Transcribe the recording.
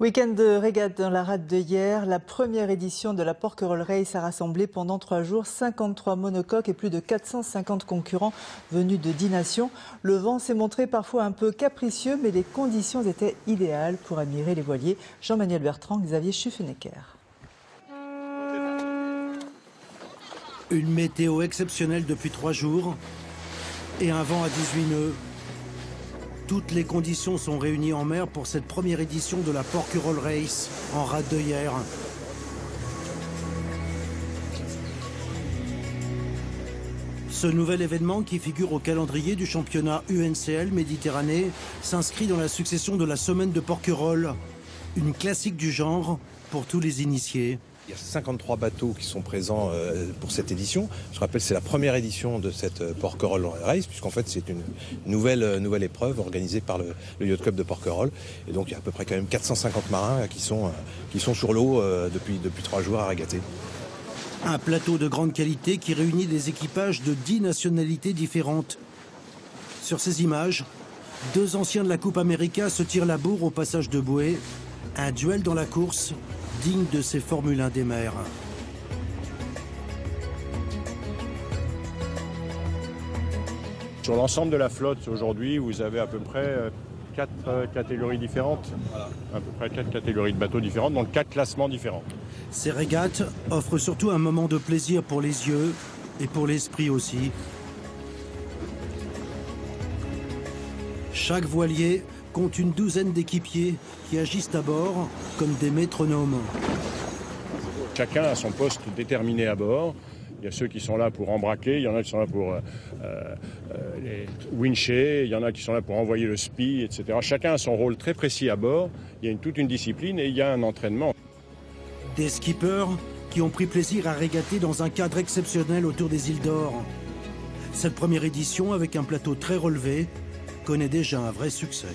Week-end de régate dans la rade de hier, la première édition de la Porquerolles Race a rassemblé pendant trois jours 53 monocoques et plus de 450 concurrents venus de 10 nations. Le vent s'est montré parfois un peu capricieux, mais les conditions étaient idéales pour admirer les voiliers. Jean-Manuel Bertrand, Xavier Schuffenecker. Une météo exceptionnelle depuis trois jours et un vent à 18 nœuds toutes les conditions sont réunies en mer pour cette première édition de la Porquerolles Race en rade de hier. Ce nouvel événement qui figure au calendrier du championnat UNCL Méditerranée s'inscrit dans la succession de la semaine de Porquerolles, une classique du genre pour tous les initiés. Il y a 53 bateaux qui sont présents euh, pour cette édition. Je rappelle, c'est la première édition de cette euh, Porquerolles Race, puisqu'en fait, c'est une nouvelle, euh, épreuve organisée par le, Yacht Club de Porquerolles. Et donc, il y a à peu près quand même 450 marins qui sont, qui sont sur l'eau depuis, depuis trois jours à régater. Un plateau de grande qualité qui réunit des équipages de 10 nationalités différentes. Sur ces images, deux anciens de la Coupe América se tirent la bourre au passage de bouée. Un duel dans la course digne de ces Formule 1 des mers. Sur l'ensemble de la flotte aujourd'hui, vous avez à peu près euh, quatre euh, catégories différentes, à peu près quatre catégories de bateaux différentes, donc quatre classements différents. Ces régates offrent surtout un moment de plaisir pour les yeux et pour l'esprit aussi. Chaque voilier compte une douzaine d'équipiers qui agissent à bord comme des métronomes. Chacun a son poste déterminé à bord. Il y a ceux qui sont là pour embraquer, il y en a qui sont là pour euh, euh, les wincher, il y en a qui sont là pour envoyer le spi, etc. Chacun a son rôle très précis à bord. Il y a une, toute une discipline et il y a un entraînement. Des skippers qui ont pris plaisir à régater dans un cadre exceptionnel autour des îles d'Or. Cette première édition, avec un plateau très relevé, connaît déjà un vrai succès.